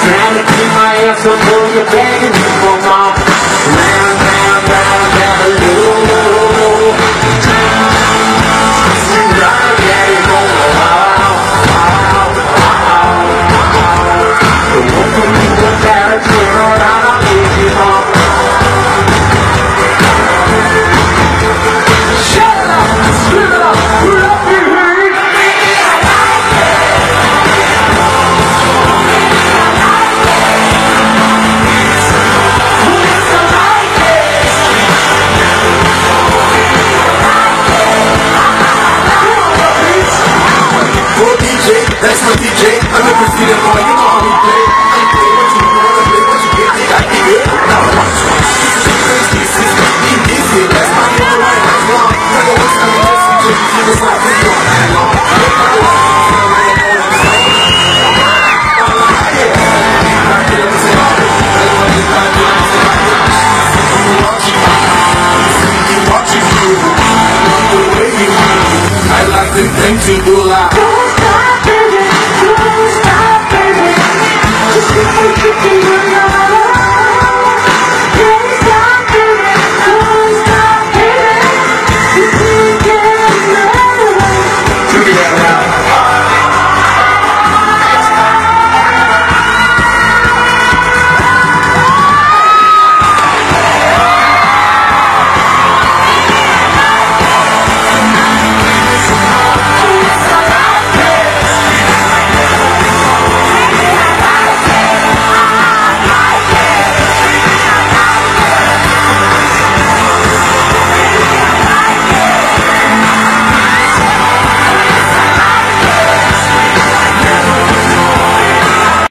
Trying to keep my ass up, boy, you're begging me for more. singular.